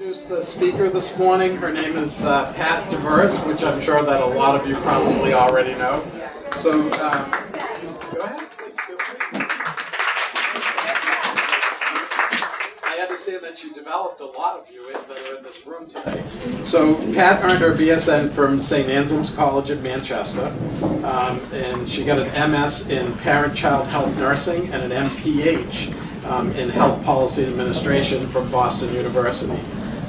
introduce the speaker this morning. Her name is uh, Pat Demers, which I'm sure that a lot of you probably already know. So, um, go ahead, please. I understand that you developed a lot of you in, that are in this room today. So, Pat earned her BSN from St. Anselm's College at Manchester, um, and she got an MS in Parent-Child Health Nursing and an MPH um, in Health Policy Administration from Boston University.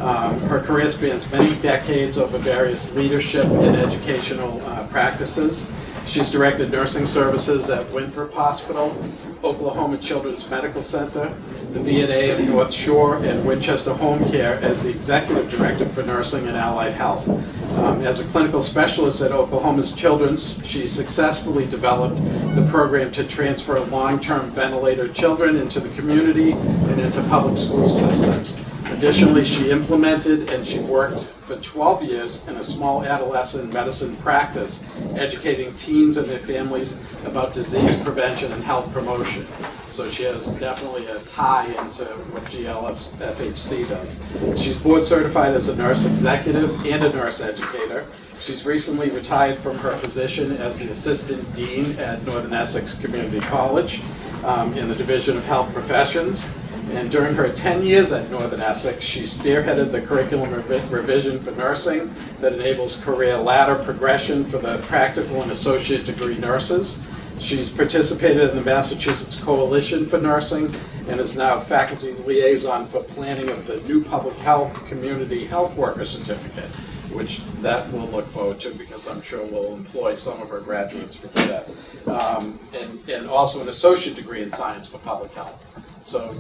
Um, her career spans many decades over various leadership and educational uh, practices. She's directed nursing services at Winthrop Hospital, Oklahoma Children's Medical Center, the VNA of North Shore, and Winchester Home Care as the Executive Director for Nursing and Allied Health. Um, as a clinical specialist at Oklahoma's Children's, she successfully developed the program to transfer long-term ventilator children into the community and into public school systems. Additionally, she implemented and she worked for 12 years in a small adolescent medicine practice, educating teens and their families about disease prevention and health promotion. So she has definitely a tie into what GLFHC does. She's board certified as a nurse executive and a nurse educator. She's recently retired from her position as the assistant dean at Northern Essex Community College um, in the Division of Health Professions. And during her 10 years at Northern Essex, she spearheaded the curriculum revi revision for nursing that enables career ladder progression for the practical and associate degree nurses. She's participated in the Massachusetts Coalition for Nursing and is now faculty liaison for planning of the new public health community health worker certificate, which that we'll look forward to because I'm sure we'll employ some of our graduates for that. Um, and, and also an associate degree in science for public health. So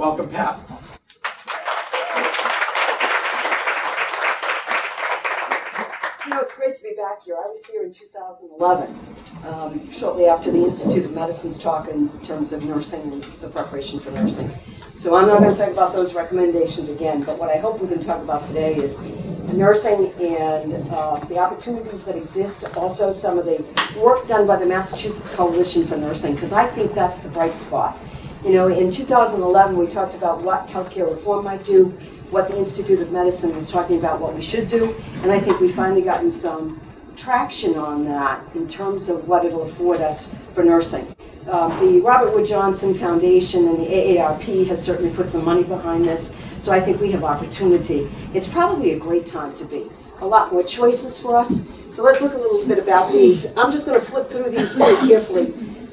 welcome, Pat. You know, it's great to be back here. I was here in 2011, um, shortly after the Institute of Medicine's talk in terms of nursing and the preparation for nursing. So I'm not going to talk about those recommendations again, but what I hope we can talk about today is nursing and uh, the opportunities that exist, also some of the work done by the Massachusetts Coalition for Nursing, because I think that's the bright spot. You know, in 2011, we talked about what healthcare reform might do, what the Institute of Medicine was talking about what we should do, and I think we've finally gotten some traction on that in terms of what it'll afford us for nursing. Um, the Robert Wood Johnson Foundation and the AARP has certainly put some money behind this, so I think we have opportunity. It's probably a great time to be. A lot more choices for us. So let's look a little bit about these. I'm just going to flip through these very carefully.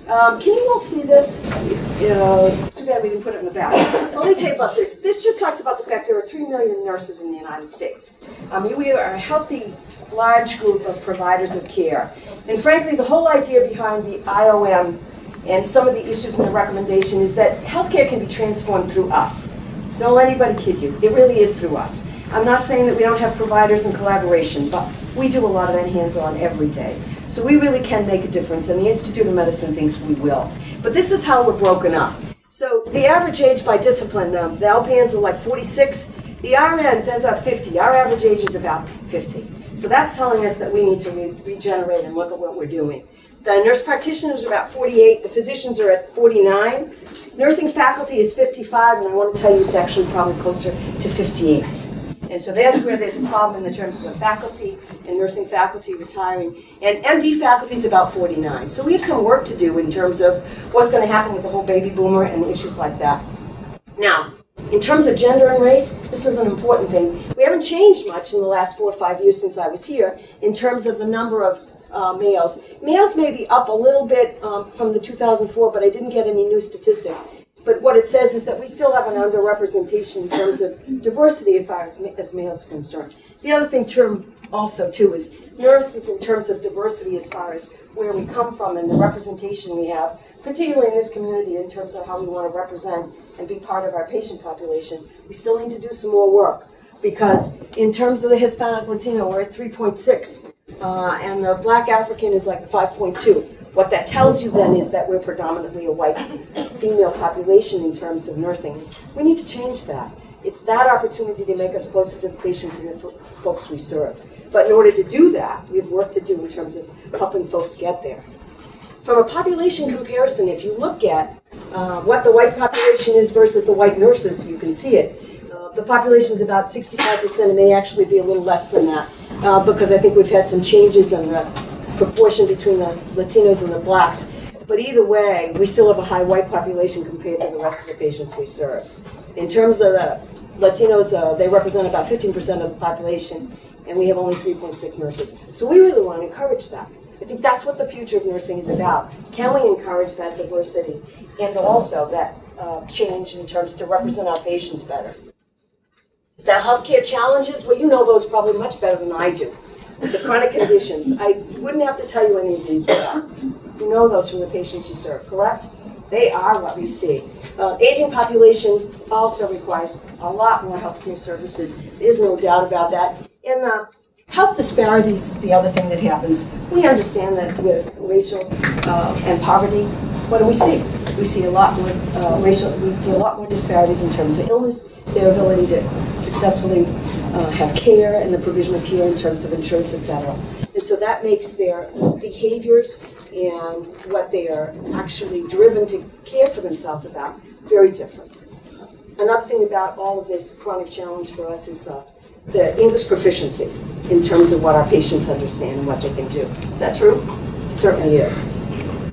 Um, can you all see this? It's, too bad we didn't put it in the back. Let me tell you about this. This just talks about the fact there are 3 million nurses in the United States. Um, we are a healthy, large group of providers of care. And frankly, the whole idea behind the IOM and some of the issues in the recommendation is that healthcare can be transformed through us. Don't let anybody kid you. It really is through us. I'm not saying that we don't have providers and collaboration, but we do a lot of that hands-on every day. So we really can make a difference, and the Institute of Medicine thinks we will. But this is how we're broken up. So the average age by discipline, um, the LPNs were like 46. The RNs, as of 50, our average age is about 50. So that's telling us that we need to re regenerate and look at what we're doing. The nurse practitioners are about 48. The physicians are at 49. Nursing faculty is 55, and I want to tell you it's actually probably closer to 58. And so that's where there's a problem in the terms of the faculty and nursing faculty retiring. And MD faculty is about 49. So we have some work to do in terms of what's going to happen with the whole baby boomer and issues like that. Now, in terms of gender and race, this is an important thing. We haven't changed much in the last four or five years since I was here in terms of the number of uh, males. Males may be up a little bit um, from the 2004, but I didn't get any new statistics. But what it says is that we still have an underrepresentation in terms of diversity as far as, as males are concerned. The other thing, term also too, is nurses in terms of diversity as far as where we come from and the representation we have, particularly in this community in terms of how we want to represent and be part of our patient population. We still need to do some more work because in terms of the Hispanic Latino, we're at 3.6, uh, and the Black African is like 5.2. What that tells you then is that we're predominantly a white female population in terms of nursing. We need to change that. It's that opportunity to make us closer to the patients and the folks we serve. But in order to do that, we have work to do in terms of helping folks get there. From a population comparison, if you look at uh, what the white population is versus the white nurses, you can see it. Uh, the is about sixty-five percent, it may actually be a little less than that, uh, because I think we've had some changes in the proportion between the Latinos and the blacks. But either way, we still have a high white population compared to the rest of the patients we serve. In terms of the Latinos, uh, they represent about fifteen percent of the population, and we have only three point six nurses. So we really want to encourage that. I think that's what the future of nursing is about. Can we encourage that diversity and also that uh, change in terms to represent our patients better? The healthcare challenges, well, you know those probably much better than I do. The chronic conditions, I wouldn't have to tell you any of these. You know those from the patients you serve, correct? They are what we see. Uh, aging population also requires a lot more healthcare services. There's no doubt about that. And the health disparities is the other thing that happens. We understand that with racial uh, and poverty, what do we see? We see a lot more uh, racial, we see a lot more disparities in terms of illness, their ability to successfully uh, have care and the provision of care in terms of insurance, et cetera. And so that makes their behaviors and what they are actually driven to care for themselves about very different. Another thing about all of this chronic challenge for us is the, the English proficiency in terms of what our patients understand and what they can do. Is that true? Certainly is.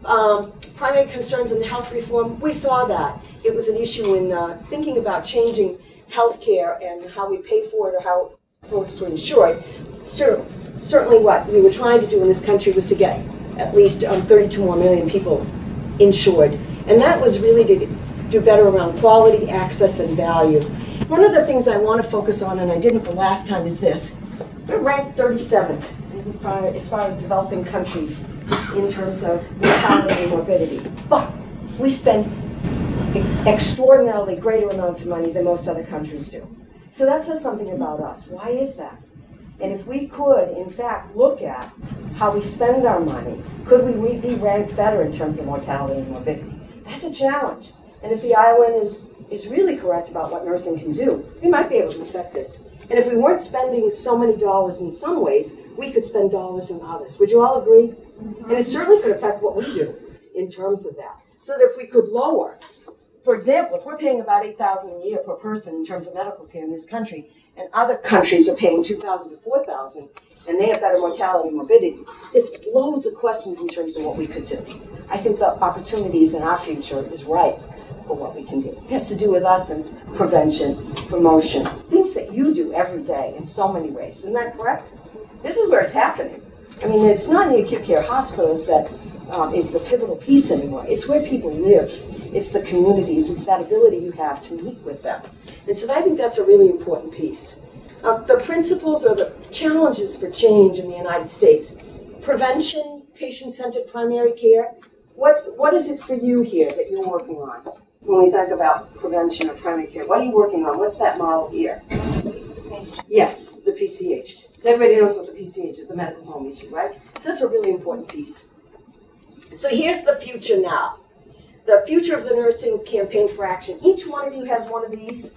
Um, primary concerns in the health reform, we saw that. It was an issue in uh, thinking about changing healthcare and how we pay for it or how folks were insured. Cer- Certainly what we were trying to do in this country was to get at least um, 32 more million people insured. And that was really to do better around quality, access, and value. One of the things I want to focus on, and I didn't the last time, is this. We're ranked 37th as far, as developing countries in terms of mortality and morbidity. But we spend ex- extraordinarily greater amounts of money than most other countries do. So that says something about us. Why is that? And if we could, in fact, look at how we spend our money, could we be ranked better in terms of mortality and morbidity? That's a challenge. And if the IOM is, is really correct about what nursing can do, we might be able to affect this. And if we weren't spending so many dollars in some ways, we could spend dollars in others. Would you all agree? Mm-hmm. And it certainly could affect what we do in terms of that. So that if we could lower, for example, if we're paying about eight thousand a year per person in terms of medical care in this country, and other countries are paying two thousand to four thousand, and they have better mortality and morbidity, there's loads of questions in terms of what we could do. I think the opportunities in our future is ripe for what we can do. It has to do with us and prevention, promotion, things that you do every day in so many ways. Isn't that correct? This is where it's happening. I mean, it's not in the acute care hospitals that um, is the pivotal piece anymore. It's where people live. It's the communities. It's that ability you have to meet with them. And so I think that's a really important piece. Uh, the principles or the challenges for change in the United States. Prevention, patient-centered primary care. What's what is it for you here that you're working on when we think about prevention or primary care? What are you working on? What's that model here? Yes, the PCH. So everybody knows what the PCH is, the medical home issue, right? So that's a really important piece. So here's the future now. The future of the nursing campaign for action. Each one of you has one of these.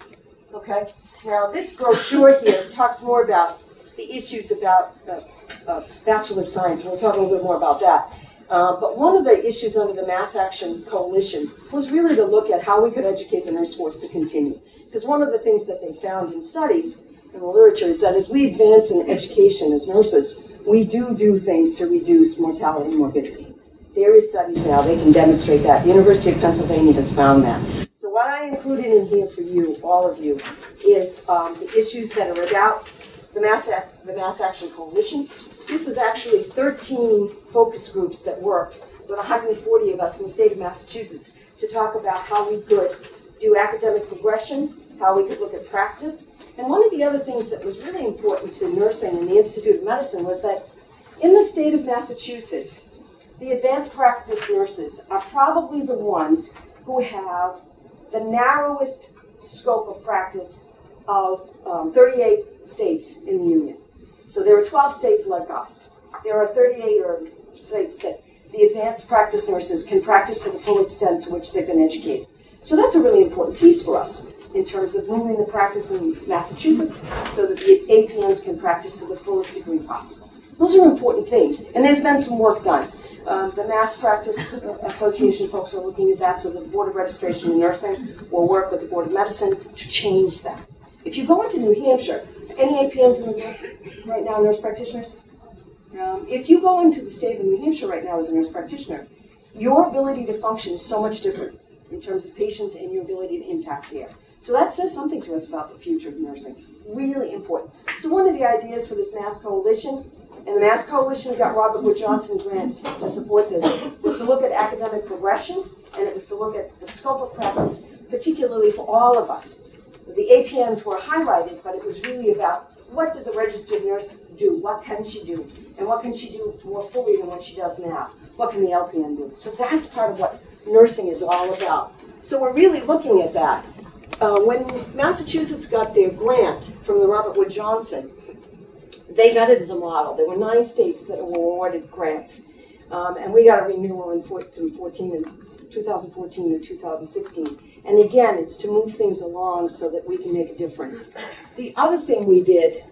Okay. Now this brochure here talks more about the issues about uh, uh, Bachelor of Science. We'll talk a little bit more about that. Uh, but one of the issues under the Mass Action Coalition was really to look at how we could educate the nurse force to continue. Because one of the things that they found in studies in the literature is that as we advance in education as nurses, we do do things to reduce mortality and morbidity. There is studies now, they can demonstrate that. The University of Pennsylvania has found that. So what I included in here for you, all of you, is um, the issues that are about the Mass, the Mass Action Coalition. This is actually 13 focus groups that worked with 140 of us in the state of Massachusetts to talk about how we could do academic progression, how we could look at practice. And one of the other things that was really important to nursing and the Institute of Medicine was that in the state of Massachusetts, the advanced practice nurses are probably the ones who have the narrowest scope of practice of um, 38 states in the union. So there are 12 states like us. There are 38 or states that the advanced practice nurses can practice to the full extent to which they've been educated. So that's a really important piece for us in terms of moving the practice in Massachusetts so that the APNs can practice to the fullest degree possible. Those are important things, and there's been some work done. Um, the Mass Practice Association folks are looking at that, so the Board of Registration in Nursing will work with the Board of Medicine to change that. If you go into New Hampshire, any APNs in the room right now, nurse practitioners? Um, if you go into the state of New Hampshire right now as a nurse practitioner, your ability to function is so much different in terms of patients and your ability to impact care. So that says something to us about the future of nursing. Really important. So one of the ideas for this Mass Coalition, and the Mass Coalition got Robert Wood Johnson grants to support this, was to look at academic progression and it was to look at the scope of practice, particularly for all of us. The APNs were highlighted, but it was really about what did the registered nurse do? What can she do? And what can she do more fully than what she does now? What can the LPN do? So that's part of what nursing is all about. So we're really looking at that. Uh, when Massachusetts got their grant from the Robert Wood Johnson, they got it as a model. There were nine states that were awarded grants. Um, and we got a renewal in four, through 14 and 2014 to 2016. And again, it's to move things along so that we can make a difference. The other thing we did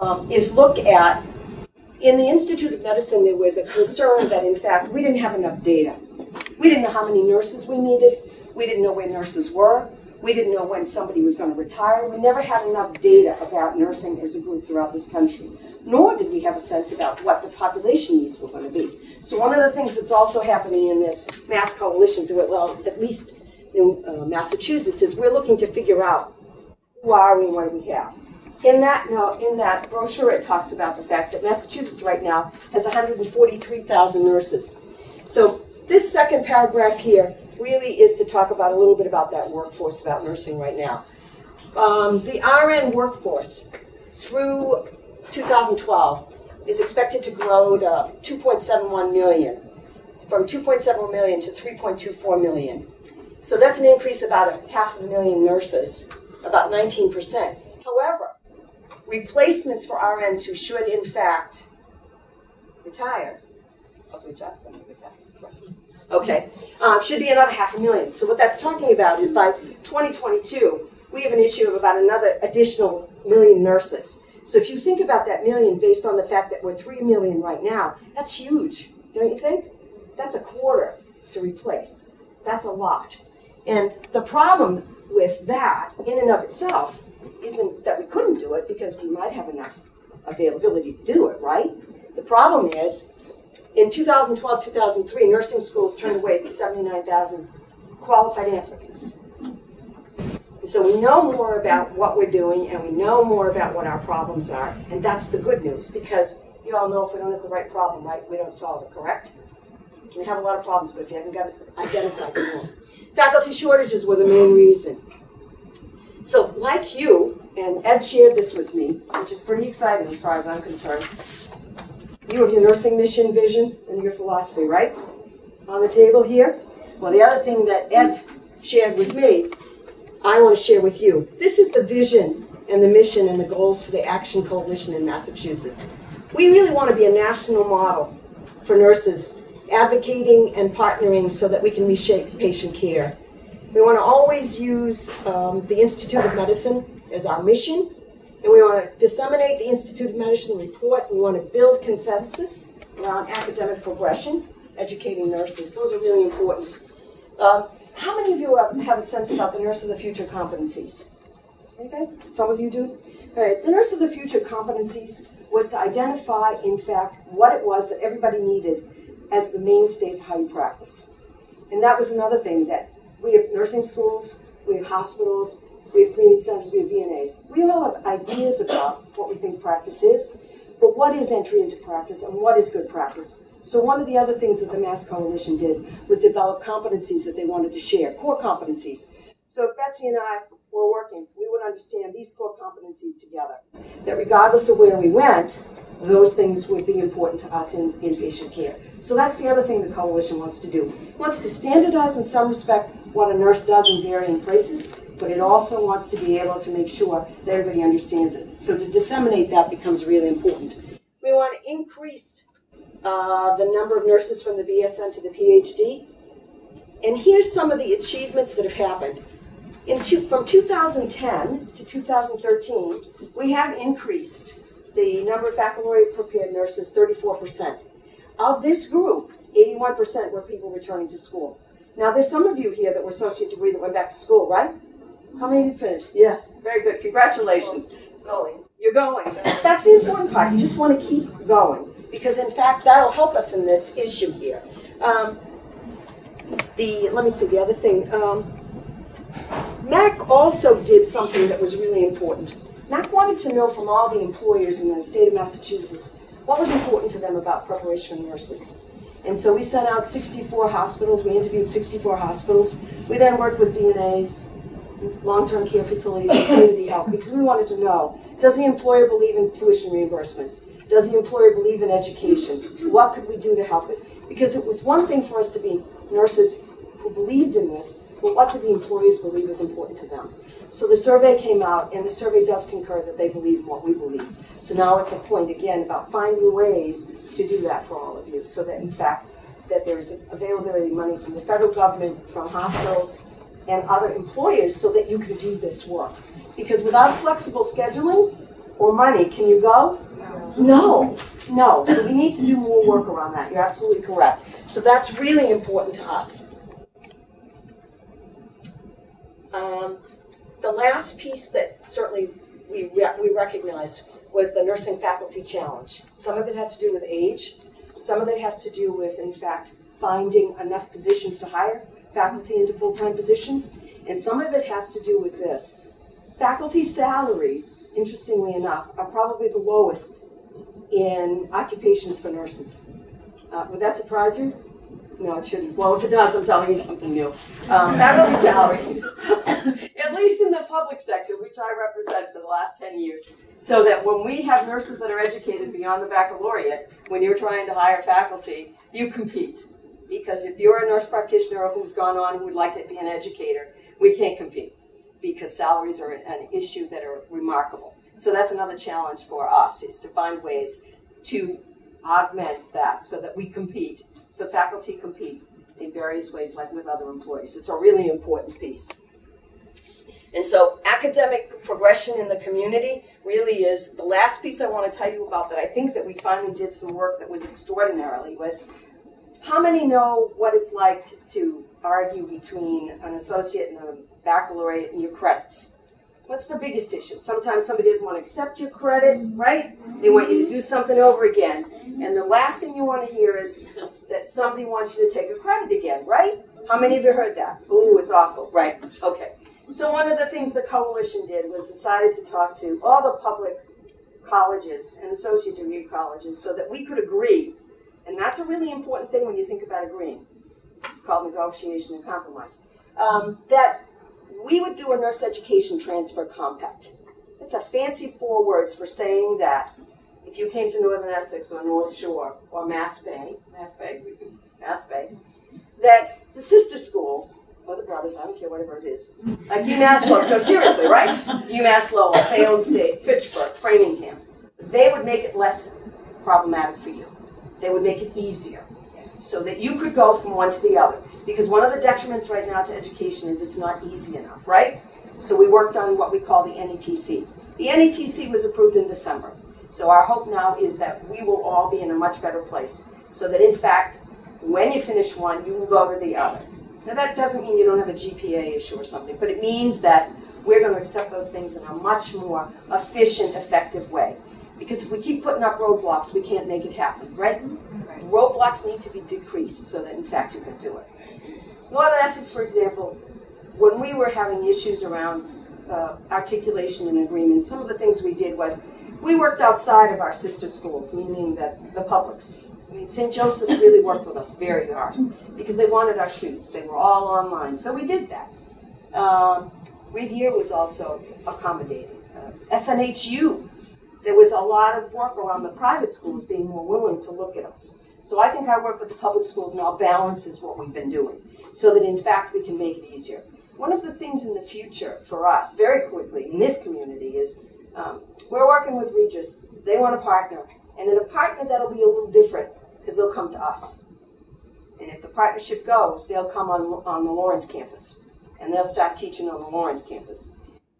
um, is look at, in the Institute of Medicine, there was a concern that in fact we didn't have enough data. We didn't know how many nurses we needed. We didn't know where nurses were. We didn't know when somebody was going to retire. We never had enough data about nursing as a group throughout this country. Nor did we have a sense about what the population needs were going to be. So one of the things that's also happening in this mass coalition through it, well, at least in uh, Massachusetts, is we're looking to figure out who are we and what do we have. In that no, in that brochure, it talks about the fact that Massachusetts right now has 143,000 nurses. So this second paragraph here really is to talk about a little bit about that workforce about nursing right now. Um, the RN workforce through 2012 is expected to grow to 2.71 million, from 2.7 million to 3.24 million. So that's an increase about a half of a million nurses, about 19%. However, replacements for RNs who should in fact retire, of which I've some. Okay, um, should be another half a million. So what that's talking about is by 2022, we have an issue of about another additional million nurses. So if you think about that million based on the fact that we're 3 million right now, that's huge, don't you think? That's a quarter to replace. That's a lot. And the problem with that, in and of itself, isn't that we couldn't do it because we might have enough availability to do it, right? The problem is, in 2012 2003, nursing schools turned away 79,000 qualified applicants. So we know more about what we're doing and we know more about what our problems are. And that's the good news because you all know if we don't have the right problem, right, we don't solve it, correct? You can have a lot of problems, but if you haven't got it identified, you won't. Faculty shortages were the main reason. So, like you, and Ed shared this with me, which is pretty exciting as far as I'm concerned. You have your nursing mission, vision, and your philosophy, right? On the table here. Well, the other thing that Ed shared with me, I want to share with you. This is the vision and the mission and the goals for the Action Coalition in Massachusetts. We really want to be a national model for nurses advocating and partnering so that we can reshape patient care. We want to always use um, the Institute of Medicine as our mission, and we want to disseminate the Institute of Medicine report. We want to build consensus around academic progression, educating nurses. Those are really important. Um, how many of you have a sense about the Nurse of the Future competencies? Okay, some of you do. All right, the Nurse of the Future competencies was to identify, in fact, what it was that everybody needed as the mainstay of how you practice. And that was another thing that we have nursing schools, we have hospitals, we have community centers, we have VNAs. We all have ideas about what we think practice is, but what is entry into practice and what is good practice? So one of the other things that the Mass Coalition did was develop competencies that they wanted to share, core competencies. So if Betsy and I were working, we would understand these core competencies together. That regardless of where we went, those things would be important to us in inpatient care. So that's the other thing the coalition wants to do. It wants to standardize in some respect what a nurse does in varying places, but it also wants to be able to make sure that everybody understands it. So to disseminate that becomes really important. We want to increase uh, the number of nurses from the BSN to the PhD. And here's some of the achievements that have happened. Two, from 2010 to 2013, we have increased the number of baccalaureate prepared nurses 34%. Of this group, 81% were people returning to school. Now, there's some of you here that were associate degree that went back to school, right? How many did finish? Yeah, very good. Congratulations. Going. You're going. That's the important part. You just want to keep going because, in fact, that'll help us in this issue here. Um, the let me see the other thing. Um, Mac also did something that was really important. Mac wanted to know from all the employers in the state of Massachusetts what was important to them about preparation for nurses. And so we sent out 64 hospitals. We interviewed 64 hospitals. We then worked with VNAs, long-term care facilities, and community health because we wanted to know: Does the employer believe in tuition reimbursement? Does the employer believe in education? What could we do to help it? Because it was one thing for us to be nurses who believed in this, but what did the employees believe was important to them? So the survey came out, and the survey does concur that they believe in what we believe. So now it's a point again about finding ways to do that for all of you, so that in fact that there's availability of money from the federal government, from hospitals, and other employers, so that you can do this work. Because without flexible scheduling or money, can you go? No, no. So we need to do more work around that. You're absolutely correct. So that's really important to us. Um, the last piece that certainly we, re- we recognized was the nursing faculty challenge. Some of it has to do with age, some of it has to do with, in fact, finding enough positions to hire faculty into full time positions, and some of it has to do with this. Faculty salaries, interestingly enough, are probably the lowest in occupations for nurses. Uh, would that surprise you? No, it shouldn't. Well, if it does, I'm telling you something new. Um, faculty salary, at least in the public sector, which I represent for the last 10 years, so that when we have nurses that are educated beyond the baccalaureate, when you're trying to hire faculty, you compete. Because if you're a nurse practitioner who's gone on who would like to be an educator, we can't compete because salaries are an issue that are remarkable. So that's another challenge for us is to find ways to augment that so that we compete, so faculty compete in various ways like with other employees. It's a really important piece. And so academic progression in the community really is the last piece I want to tell you about that I think that we finally did some work that was extraordinarily was how many know what it's like to argue between an associate and a baccalaureate and your credits? What's the biggest issue? Sometimes somebody doesn't want to accept your credit, right? They want you to do something over again. And the last thing you want to hear is that somebody wants you to take a credit again, right? How many of you heard that? Ooh, it's awful, right? Okay. So one of the things the coalition did was decided to talk to all the public colleges and associate degree colleges so that we could agree, and that's a really important thing when you think about agreeing. It's called negotiation and compromise. Um, that we would do a nurse education transfer compact. It's a fancy four words for saying that if you came to Northern Essex or North Shore or Mass Bay, Mass Bay, Mass Bay, that the sister schools or the brothers, I don't care whatever it is, like UMass Lowell, no seriously, right? UMass Lowell, Salem State, Fitchburg, Framingham, they would make it less problematic for you. They would make it easier so that you could go from one to the other. Because one of the detriments right now to education is it's not easy enough, right? So we worked on what we call the NETC. The NETC was approved in December. So our hope now is that we will all be in a much better place. So that in fact, when you finish one, you can go to the other. Now that doesn't mean you don't have a GPA issue or something, but it means that we're going to accept those things in a much more efficient, effective way. Because if we keep putting up roadblocks, we can't make it happen, right? Roadblocks need to be decreased so that in fact you can do it. Northern Essex, for example, when we were having issues around uh, articulation and agreement, some of the things we did was we worked outside of our sister schools, meaning that the publics. I mean, St. Joseph's really worked with us very hard because they wanted our students. They were all online, so we did that. Um, Rivier was also accommodating. Uh, SNHU, there was a lot of work around the private schools being more willing to look at us. So I think our work with the public schools now balances what we've been doing so that in fact we can make it easier. One of the things in the future for us, very quickly in this community, is um, we're working with Regis. They want a partner, and in a partner that'll be a little different because they'll come to us. And if the partnership goes, they'll come on, on the Lawrence campus, and they'll start teaching on the Lawrence campus.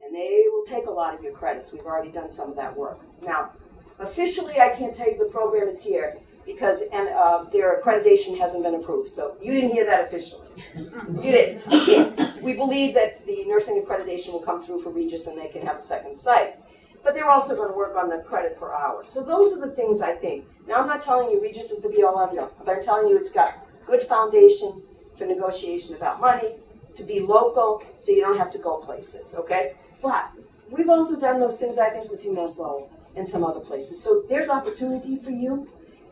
And they will take a lot of your credits. We've already done some of that work. Now, officially, I can't tell you the program is here, because, and, uh, their accreditation hasn't been approved, so you didn't hear that officially. You didn't. We believe that the nursing accreditation will come through for Regis and they can have a second site. But they're also gonna work on the credit per hour. So those are the things I think. Now, I'm not telling you Regis is the be all end all, but I'm telling you it's got good foundation for negotiation about money, to be local, so you don't have to go places, okay? But we've also done those things, I think, with UMass Lowell and some other places. So there's opportunity for you.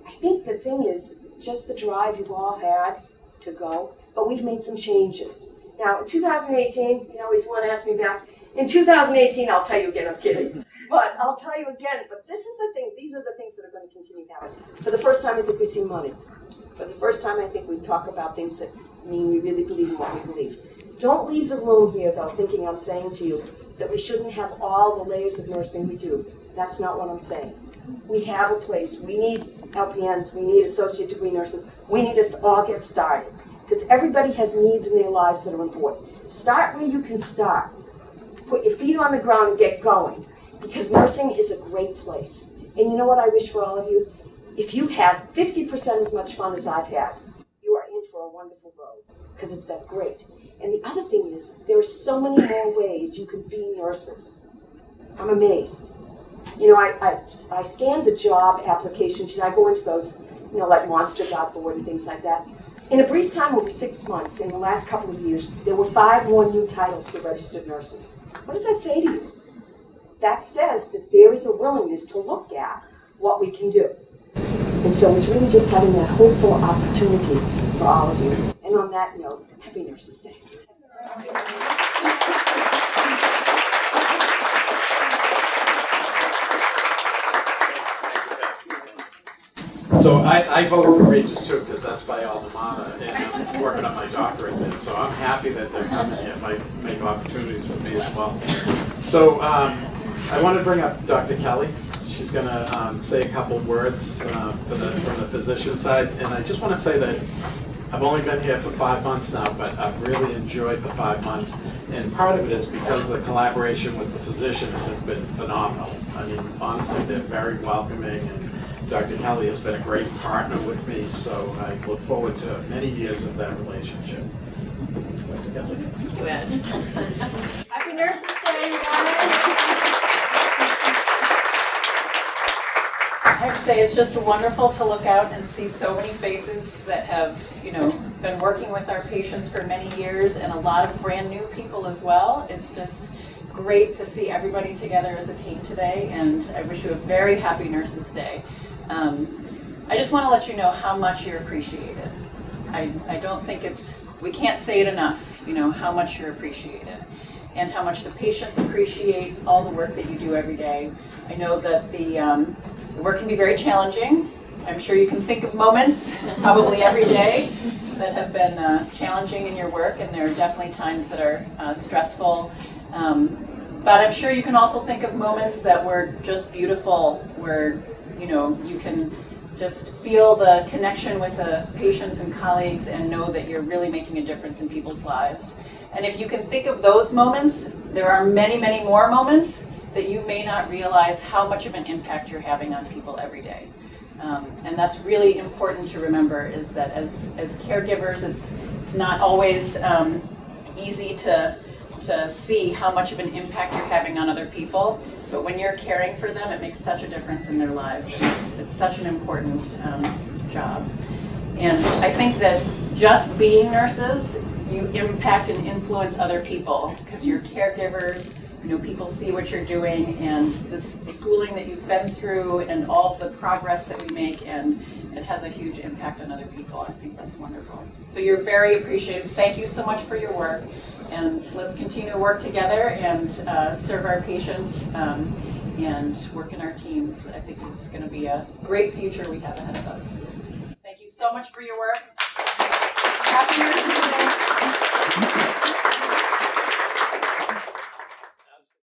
I think the thing is just the drive you've all had to go, but we've made some changes. Now, in 2018, you know, if you want to ask me back, in 2018, I'll tell you again, I'm kidding. But I'll tell you again, but this is the thing, these are the things that are going to continue happening. For the first time, I think we see money. For the first time, I think we talk about things that mean we really believe in what we believe. Don't leave the room here, though, thinking I'm saying to you that we shouldn't have all the layers of nursing we do. That's not what I'm saying. We have a place. We need LPNs. We need associate degree nurses. We need us to all get started because everybody has needs in their lives that are important. Start where you can start. Put your feet on the ground and get going because nursing is a great place. And you know what I wish for all of you? If you have 50% as much fun as I've had, you are in for a wonderful road because it's been great. And the other thing is, there are so many more ways you can be nurses. I'm amazed. You know, I, I, I scanned the job applications, and I go into those, you know, like monster.board and things like that. In a brief time, over six months, in the last couple of years, there were five more new titles for registered nurses. What does that say to you? That says that there is a willingness to look at what we can do. And so it's really just having that hopeful opportunity for all of you. And on that note, happy Nurses Day. So I, I voted for Regis too, because that's my alma mater, and I'm working on my doctorate there, so I'm happy that they're coming here, might make opportunities for me as well. So, um, I want to bring up Dr. Kelly, she's gonna, um, say a couple words, uh, the, from the physician side, and I just want to say that I've only been here for five months now, but I've really enjoyed the five months. And part of it is because the collaboration with the physicians has been phenomenal. I mean, honestly, they're very welcoming, and Dr. Kelly has been a great partner with me, so I look forward to many years of that relationship. Dr. Kelly? Happy Nurses Day, everyone. I have to say, it's just wonderful to look out and see so many faces that have, you know, been working with our patients for many years and a lot of brand new people as well. It's just great to see everybody together as a team today and I wish you a very happy Nurses Day. Um, I just want to let you know how much you're appreciated. I, I don't think it's, we can't say it enough, you know, how much you're appreciated and how much the patients appreciate all the work that you do every day. I know that the, um, the work can be very challenging. I'm sure you can think of moments, probably every day, that have been uh, challenging in your work, and there are definitely times that are uh, stressful. Um, but I'm sure you can also think of moments that were just beautiful, where you know you can just feel the connection with the patients and colleagues and know that you're really making a difference in people's lives. And if you can think of those moments, there are many, many more moments that you may not realize how much of an impact you're having on people every day. Um, and that's really important to remember is that as, as caregivers, it's, it's not always um, easy to, to see how much of an impact you're having on other people. But when you're caring for them, it makes such a difference in their lives. It's, it's such an important um, job. And I think that just being nurses, you impact and influence other people because you're caregivers, you know, people see what you're doing and the schooling that you've been through and all of the progress that we make and it has a huge impact on other people. I think that's wonderful. So you're very appreciated. Thank you so much for your work and let's continue to work together and uh, serve our patients um, and work in our teams. I think it's going to be a great future we have ahead of us. Thank you so much for your work. Happy Nurses Day.